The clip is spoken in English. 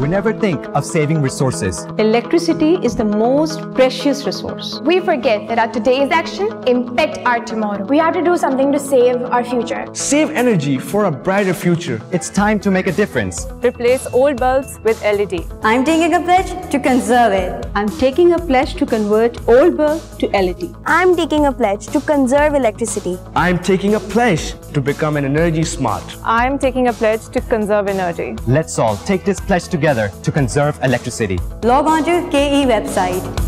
we never think of saving resources. Electricity is the most precious resource. We forget that our today's action impact our tomorrow. We have to do something to save our future. Save energy for a brighter future. It's time to make a difference. Replace old bulbs with LED. I'm taking a pledge to conserve it. I'm taking a pledge to convert old bulb to LED. I'm taking a pledge to conserve electricity. I'm taking a pledge to become an energy smart. I'm taking a pledge to conserve energy. Let's all take this pledge together to conserve electricity. Log on to KE website